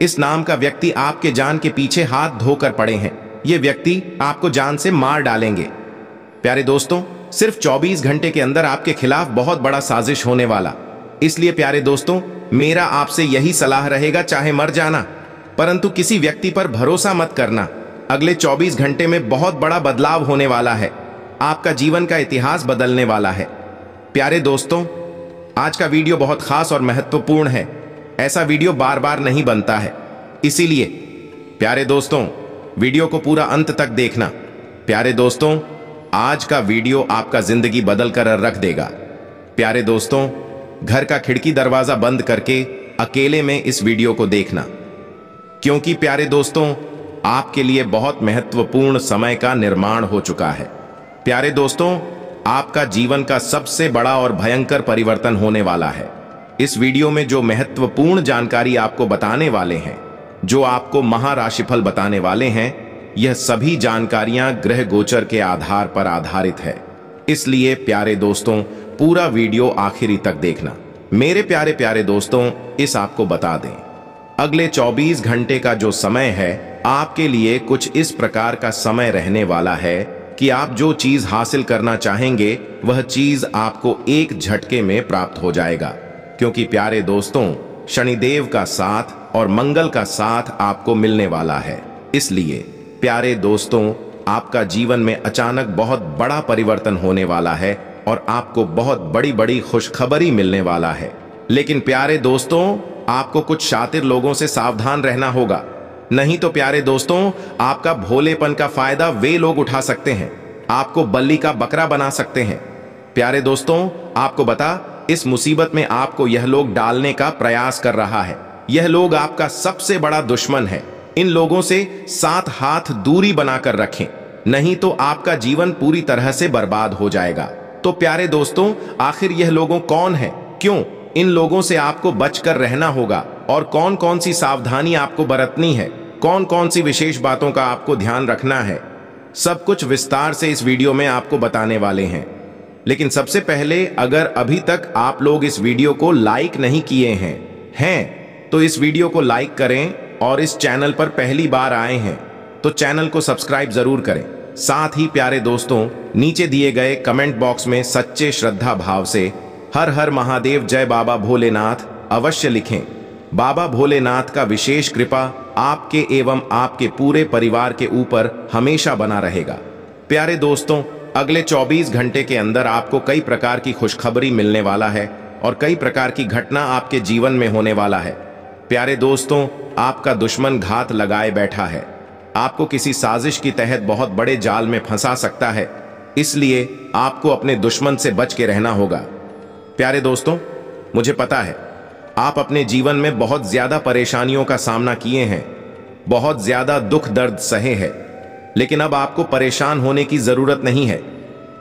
इस नाम का व्यक्ति आपके जान के पीछे हाथ धोकर पड़े हैं। ये व्यक्ति आपको जान से मार डालेंगे। प्यारे दोस्तों, सिर्फ़ 24 घंटे के अंदर आपके खिलाफ बहुत बड़ा साजिश होने वाला। इसलिए प्यारे दोस्तों, मेरा आपसे यही सलाह रहेगा, चाहे मर जाना। परंतु किसी व्यक्ति पर भरोसा मत करना। अगले 24 घंटे में बहुत बड़ा बदलाव होने वाला है। आपका जीवन का इतिहास बदलने वाला है। प्यारे दोस्तों आज का वीडियो बहुत खास और महत्वपूर्ण है। ऐसा वीडियो बार बार नहीं बनता है। इसीलिए, प्यारे दोस्तों, वीडियो को पूरा अंत तक देखना। प्यारे दोस्तों, आज का वीडियो आपका ज़िंदगी बदल कर रख देगा। प्यारे दोस्तों, घर का खिड़की दरवाज़ा बंद करके अकेले में इस वीडियो को देखना। क्योंकि प्यारे दोस्तों, आपके लिए बहुत महत्वपूर्ण समय का निर्माण हो चुका है। प्यारे दोस्तों आपका जीवन का सबसे बड़ा और भयंकर परिवर्तन होने वाला है। इस वीडियो में जो महत्वपूर्ण जानकारी आपको बताने वाले हैं, जो आपको महाराशिफल बताने वाले हैं, यह सभी जानकारियाँ ग्रह गोचर के आधार पर आधारित है। इसलिए प्यारे दोस्तों, पूरा वीडियो आखिरी तक देखना। मेरे प्यारे प्यारे दोस्तों, इस आपको बता दें। अगले 24 घंटे का जो समय है, आपके लिए कुछ इस प्रकार का समय रहने वाला है कि आप जो चीज़ हासिल करना चाहेंगे, वह चीज़ आपको एक झटके में प्राप्त हो जाएगा। क्योंकि प्यारे दोस्तों, शनिदेव का साथ और मंगल का साथ आपको मिलने वाला है। इसलिए, प्यारे दोस्तों, आपका जीवन में अचानक बहुत बड़ा परिवर्तन होने वाला है और आपको बहुत बड़ी बड़ी खुशखबरी मिलने वाला है। लेकिन प्यारे दोस्तों, आपको कुछ शातिर लोगों से सावधान रहना होगा। नहीं तो प्यारे दोस्तों, आपका भोलेपन का फ़ायदा वे लोग उठा सकते हैं। आपको बल्ली का बकरा बना सकते हैं। प्यारे दोस्तों, आपको बता, इस मुसीबत में आपको यह लोग डालने का प्रयास कर रहा है। यह लोग आपका सबसे बड़ा दुश्मन है। इन लोगों से सात हाथ दूरी बनाकर रखें, नहीं तो आपका जीवन पूरी तरह से बर्बाद हो जाएगा। तो प्यारे दोस्तों, आखिर यह लोगों कौन है? क्यों? इन लोगों से आपको बचकर रहना होगा। और कौन कौन सी सावधानी आपको बरतनी है? कौन कौन सी विशेष बातों का आपको ध्यान रखना है? सब कुछ विस्तार से इस वीडियो में आपको बताने वाले हैं। लेकिन सबसे पहले, अगर अभी तक आप लोग इस वीडियो को लाइक नहीं किए हैं हैं तो इस वीडियो को लाइक करें और इस चैनल पर पहली बार आए हैं तो चैनल को सब्सक्राइब ज़रूर करें। साथ ही प्यारे दोस्तों, नीचे दिए गए कमेंट बॉक्स में सच्चे श्रद्धा भाव से हर हर महादेव जय बाबा भोलेनाथ अवश्य लिखें। बाबा भोलेनाथ का विशेष कृपा आपके एवं आपके पूरे परिवार के ऊपर हमेशा बना रहेगा। प्यारे दोस्तों, अगले 24 घंटे के अंदर आपको कई प्रकार की खुशखबरी मिलने वाला है और कई प्रकार की घटना आपके जीवन में होने वाला है। प्यारे दोस्तों, आपका दुश्मन घात लगाए बैठा है। आपको किसी साजिश की तहत बहुत बड़े जाल में फंसा सकता है। इसलिए आपको अपने दुश्मन से बच के रहना होगा। प्यारे दोस्तों, मुझे पता है, आप अपने जीवन में बहुत ज़्यादा परेशानियों का सामना किए हैं, बहुत ज़्यादा दुख दर्द सहे हैं, लेकिन अब आपको परेशान होने की ज़रूरत नहीं है,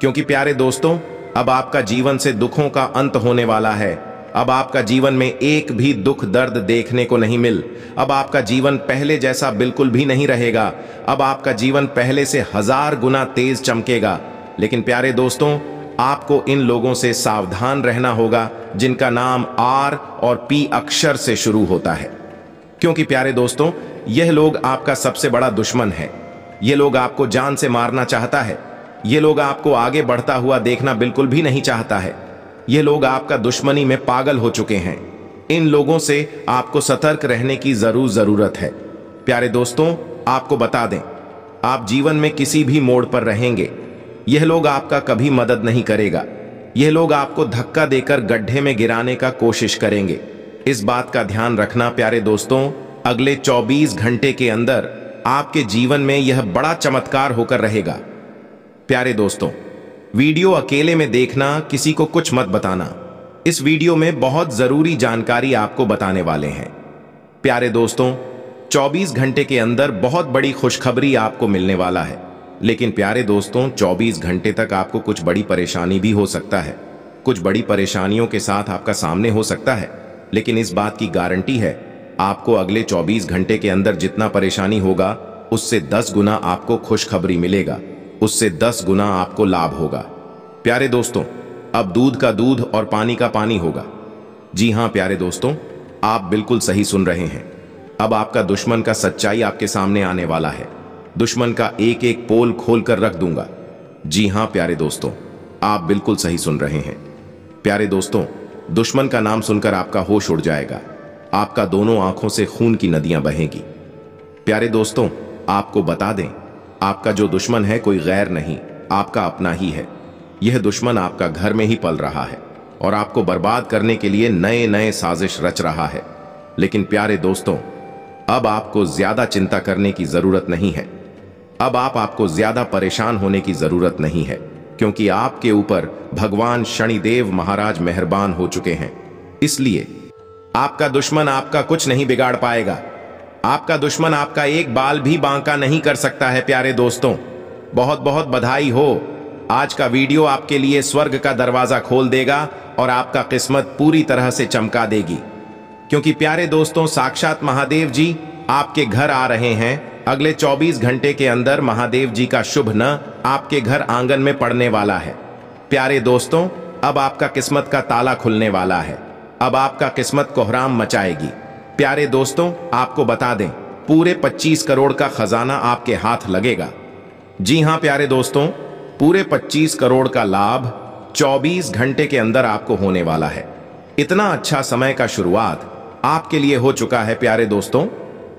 क्योंकि प्यारे दोस्तों, अब आपका जीवन से दुखों का अंत होने वाला है, अब आपका जीवन में एक भी दुख दर्द देखने को नहीं मिल, अब आपका जीवन पहले जैसा बिल्कुल भी नहीं रहेगा, अब आपका जीवन पहले से हज़ार गुना तेज चमकेगा, लेकिन प्यारे दोस्तों आपको इन लोगों से सावधान रहना होगा, जिनका नाम आर और पी अक्षर से शुरू होता है। क्योंकि प्यारे दोस्तों, यह लोग आपका सबसे बड़ा दुश्मन है। ये लोग आपको जान से मारना चाहता है। ये लोग आपको आगे बढ़ता हुआ देखना बिल्कुल भी नहीं चाहता है। ये लोग आपका दुश्मनी में पागल हो चुके हैं। इन लोगों से आपको सतर्क रहने की ज़रूर ज़रूरत है। प्यारे दोस्तों, आपको बता दें, आप जीवन में किसी भी मोड़ पर रहेंगे। यह लोग आपका कभी मदद नहीं करेगा। यह लोग आपको धक्का देकर गड्ढे में गिराने का कोशिश करेंगे। इस बात का ध्यान रखना प्यारे दोस्तों, अगले 24 घंटे के अंदर आपके जीवन में यह बड़ा चमत्कार होकर रहेगा। प्यारे दोस्तों, वीडियो अकेले में देखना, किसी को कुछ मत बताना। इस वीडियो में बहुत ज़रूरी जानकारी आपको बताने वाले हैं। प्यारे दोस्तों 24 घंटे के अंदर बहुत बड़ी खुशखबरी आपको मिलने वाला है। लेकिन प्यारे दोस्तों 24 घंटे तक आपको कुछ बड़ी परेशानी भी हो सकता है। कुछ बड़ी परेशानियों के साथ आपका सामने हो सकता है, लेकिन इस बात की गारंटी है, आपको अगले 24 घंटे के अंदर जितना परेशानी होगा, उससे 10 गुना आपको खुशखबरी मिलेगा, उससे 10 गुना आपको लाभ होगा। प्यारे दोस्तों, अब दूध का दूध और पानी का पानी होगा। जी हाँ, प्यारे दोस्तों, आप बिल्कुल सही सुन रहे हैं। अब आपका दुश्मन का सच्चाई आपके सामने आने वाला है। दुश्मन का एक एक पोल खोल कर रख दूँगा। जी हाँ, प्यारे दोस्तों, आप बिल्कुल सही सुन रहे हैं। प्यारे दोस्तों, दुश्मन का नाम सुनकर आपका होश उड़ जाएगा। आपका दोनों आँखों से खून की नदियाँ बहेंगी। प्यारे दोस्तों, आपको बता दें, आपका जो दुश्मन है कोई गैर नहीं, आपका अपना ही है। यह दुश्मन आपका घर में ही पल रहा है और आपको बर्बाद करने के लिए नए नए साजिश रच रहा है। लेकिन प्यारे दोस्तों, अब आपको ज़्यादा चिंता करने की ज़रूरत नहीं है। अब आप आपको ज़्यादा परेशान होने की ज़रूरत नहीं है, क्योंकि आपके ऊपर भगवान शनिदेव महाराज मेहरबान हो चुके हैं। इसलिए, आपका दुश्मन आपका कुछ नहीं बिगाड़ पाएगा। आपका दुश्मन आपका एक बाल भी बांका नहीं कर सकता है, प्यारे दोस्तों। बहुत बहुत बधाई हो। आज का वीडियो आपके लिए स्वर्ग का दरवाज़ा खोल देगा और आपका किस्मत पूरी तरह से चमका देगी। क्योंकि प्यारे दोस्तों, साक्षात महादेव जी, आपके घर आ रहे हैं। अगले 24 घंटे के अंदर महादेव जी का शुभ न आपके घर आँगन में पड़ने वाला है। प्यारे दोस्तों, अब आपका किस्मत का ताला खुलने वाला है। अब आपका किस्मत कोहराम मचाएगी। प्यारे दोस्तों, आपको बता दें, पूरे 25 करोड़ का खजाना आपके हाथ लगेगा। जी हाँ, प्यारे दोस्तों, पूरे 25 करोड़ का लाभ 24 घंटे के अंदर आपको होने वाला है। इतना अच्छा समय का शुरुआत आपके लिए हो चुका है, प्यारे दोस्तों।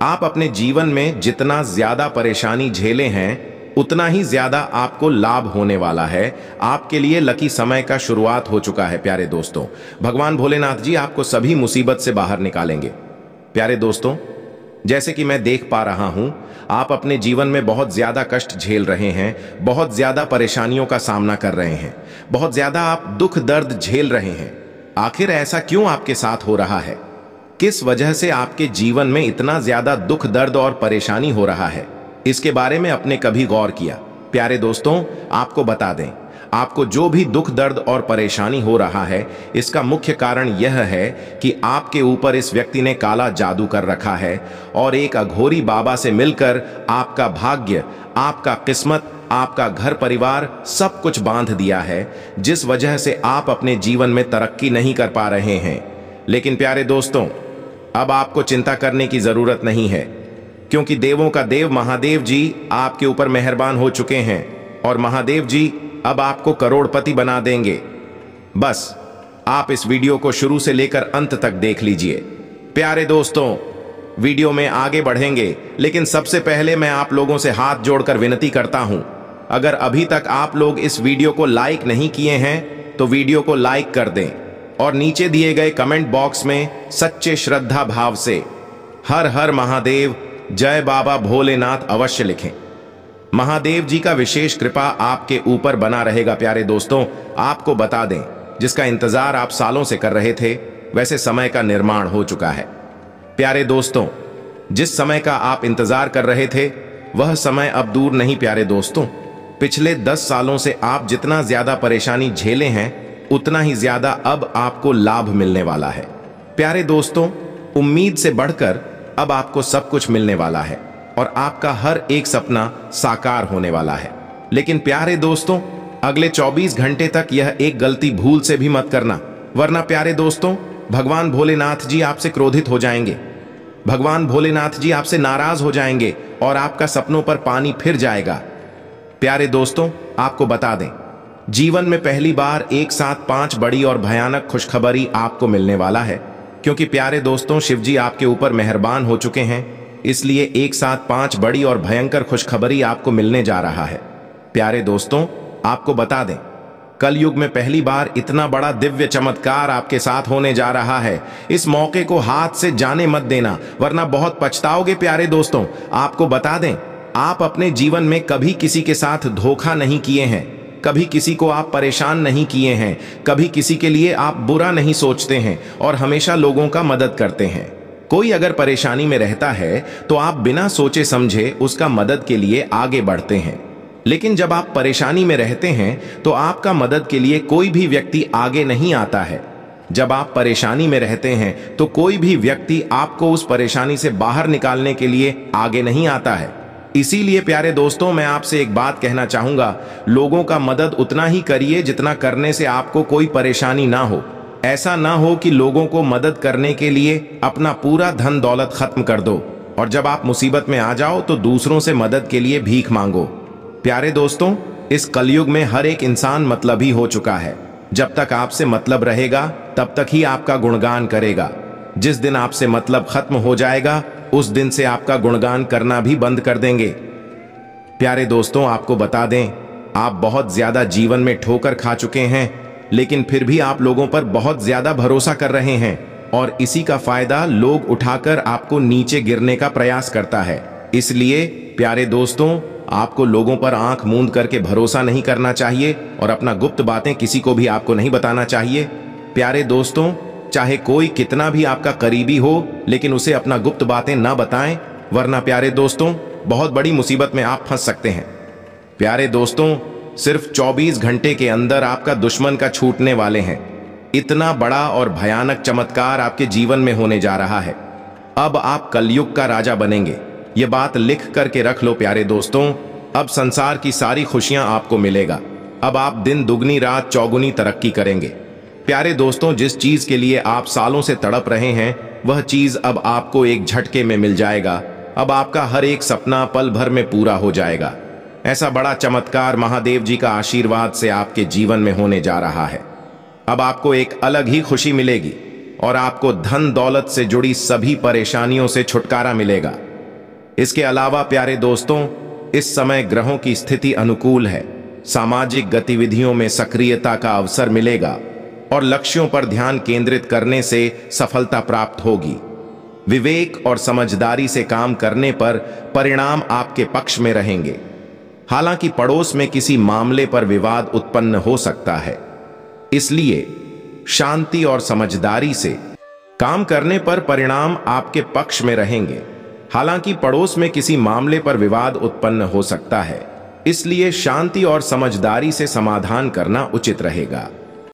आप अपने जीवन में जितना ज़्यादा परेशानी झेले हैं, उतना ही ज़्यादा आपको लाभ होने वाला है। आपके लिए लकी समय का शुरुआत हो चुका है, प्यारे दोस्तों। भगवान भोलेनाथ जी आपको सभी मुसीबत से बाहर निकालेंगे। प्यारे दोस्तों, जैसे कि मैं देख पा रहा हूँ, आप अपने जीवन में बहुत ज़्यादा कष्ट झेल रहे हैं, बहुत ज़्यादा परेशानियों का सामना कर रहे हैं, बहुत ज़्यादा आप दुख दर्द झेल रहे हैं। आखिर ऐसा क्यों आपके साथ हो रहा है? किस वजह से आपके जीवन में इतना ज़्यादा दुख, दर्द और परेशानी हो रहा है? इसके बारे में अपने कभी गौर किया। प्यारे दोस्तों, आपको बता दें, आपको जो भी दुख, दर्द और परेशानी हो रहा है, इसका मुख्य कारण यह है कि आपके ऊपर इस व्यक्ति ने काला जादू कर रखा है और एक अघोरी बाबा से मिलकर आपका भाग्य, आपका किस्मत, आपका घर परिवार सब कुछ बाँध दिया है, जिस वजह से आप अपने जीवन में तरक्की नहीं कर पा रहे हैं। लेकिन प्यारे दोस्तों अब आपको चिंता करने की ज़रूरत नहीं है, क्योंकि देवों का देव महादेव जी आपके ऊपर मेहरबान हो चुके हैं, और महादेव जी अब आपको करोड़पति बना देंगे। बस, आप इस वीडियो को शुरू से लेकर अंत तक देख लीजिए। प्यारे दोस्तों, वीडियो में आगे बढ़ेंगे, लेकिन सबसे पहले मैं आप लोगों से हाथ जोड़कर विनती करता हूँ, अगर अभी तक आप लोग इस वीडियो को लाइक नहीं किए हैं तो वीडियो को लाइक कर दें। और नीचे दिए गए कमेंट बॉक्स में सच्चे श्रद्धा भाव से हर हर महादेव, जय बाबा भोलेनाथ अवश्य लिखें। महादेव जी का विशेष कृपा आपके ऊपर बना रहेगा। प्यारे दोस्तों, आपको बता दें, जिसका इंतज़ार आप सालों से कर रहे थे, वैसे समय का निर्माण हो चुका है। प्यारे दोस्तों, जिस समय का आप इंतज़ार कर रहे थे, वह समय अब दूर नहीं। प्यारे दोस्तों, पिछले दस सालों से आप जितना ज़्यादा परेशानी झेले हैं उतना ही ज़्यादा अब आपको लाभ मिलने वाला है। प्यारे दोस्तों, उम्मीद से बढ़कर अब आपको सब कुछ मिलने वाला है और आपका हर एक सपना साकार होने वाला है। लेकिन प्यारे दोस्तों, अगले 24 घंटे तक यह एक गलती भूल से भी मत करना, वरना प्यारे दोस्तों, भगवान भोलेनाथ जी आपसे क्रोधित हो जाएँगे। भगवान भोलेनाथ जी आपसे नाराज़ हो जाएँगे और आपका सपनों पर पानी फिर जाएगा। प्यारे दोस्तों, आपको बता दें जीवन में पहली बार एक साथ पाँच बड़ी और भयानक खुशखबरी आपको मिलने वाला है। क्योंकि प्यारे दोस्तों, शिवजी आपके ऊपर मेहरबान हो चुके हैं, इसलिए एक साथ पाँच बड़ी और भयंकर खुशखबरी आपको मिलने जा रहा है। प्यारे दोस्तों, आपको बता दें, कलयुग में पहली बार इतना बड़ा दिव्य चमत्कार आपके साथ होने जा रहा है। इस मौके को हाथ से जाने मत देना, वरना बहुत पछताओगे प्यारे दोस्तों। आपको बता दें, आप अपने जीवन में कभी किसी के साथ धोखा नहीं किए हैं। कभी किसी को आप परेशान नहीं किए हैं, कभी किसी के लिए आप बुरा नहीं सोचते हैं और हमेशा लोगों का मदद करते हैं। कोई अगर परेशानी में रहता है तो आप बिना सोचे समझे उसका मदद के लिए आगे बढ़ते हैं। लेकिन जब आप परेशानी में रहते हैं तो आपका मदद के लिए कोई भी व्यक्ति आगे नहीं आता है। जब आप परेशानी में रहते हैं तो कोई भी व्यक्ति आपको उस परेशानी से बाहर निकालने के लिए आगे नहीं आता है। इसीलिए, प्यारे दोस्तों, मैं आपसे एक बात कहना चाहूँगा। लोगों का मदद उतना ही करिए जितना करने से आपको कोई परेशानी ना हो। ऐसा ना हो कि लोगों को मदद करने के लिए अपना पूरा धन दौलत खत्म कर दो और जब आप मुसीबत में आ जाओ तो दूसरों से मदद के लिए भीख मांगो। प्यारे दोस्तों, इस कलयुग में हर एक इंसान मतलब ही हो चुका है। जब तक आपसे मतलब रहेगा, तब तक ही आपका गुणगान करेगा। जिस दिन आपसे मतलब खत्म हो जाएगा उस दिन से आपका गुणगान करना भी बंद कर देंगे। प्यारे दोस्तों, आपको बता दें, आप बहुत ज़्यादा जीवन में ठोकर खा चुके हैं, लेकिन फिर भी आप लोगों पर बहुत ज़्यादा भरोसा कर रहे हैं, और इसी का फ़ायदा लोग उठाकर आपको नीचे गिरने का प्रयास करता है। इसलिए, प्यारे दोस्तों, आपको लोगों पर आँख मूंद करके भरोसा नहीं करना चाहिए, और अपना गुप्त बातें किसी को भी आपको नहीं बताना चाहिए। प्यारे दोस्तों चाहे कोई कितना भी आपका करीबी हो, लेकिन उसे अपना गुप्त बातें ना बताएँ, वरना प्यारे दोस्तों, बहुत बड़ी मुसीबत में आप फंस सकते हैं। प्यारे दोस्तों, सिर्फ़ 24 घंटे के अंदर आपका दुश्मन का छूटने वाले हैं। इतना बड़ा और भयानक चमत्कार आपके जीवन में होने जा रहा है। अब आप कलयुग का राजा बनेंगे। ये बात लिख करके रख लो प्यारे दोस्तों, अब संसार की सारी खुशियाँ आपको मिलेगा। अब आप दिन दुगनी रात चौगुनी तरक्की करेंगे। प्यारे दोस्तों, जिस चीज़ के लिए आप सालों से तड़प रहे हैं, वह चीज़ अब आपको एक झटके में मिल जाएगा। अब आपका हर एक सपना पल भर में पूरा हो जाएगा। ऐसा बड़ा चमत्कार महादेव जी का आशीर्वाद से आपके जीवन में होने जा रहा है। अब आपको एक अलग ही खुशी मिलेगी और आपको धन दौलत से जुड़ी सभी परेशानियों से छुटकारा मिलेगा। इसके अलावा प्यारे दोस्तों, इस समय ग्रहों की स्थिति अनुकूल है। सामाजिक गतिविधियों में सक्रियता का अवसर मिलेगा। और लक्ष्यों पर ध्यान केंद्रित करने से सफलता प्राप्त होगी। विवेक और समझदारी से काम करने पर परिणाम आपके पक्ष में रहेंगे। हालाँकि पड़ोस में किसी मामले पर विवाद उत्पन्न हो सकता है। इसलिए शांति और समझदारी से काम करने पर परिणाम आपके पक्ष में रहेंगे। हालाँकि पड़ोस में किसी मामले पर विवाद उत्पन्न हो सकता है। इसलिए शांति और समझदारी से समाधान करना उचित रहेगा।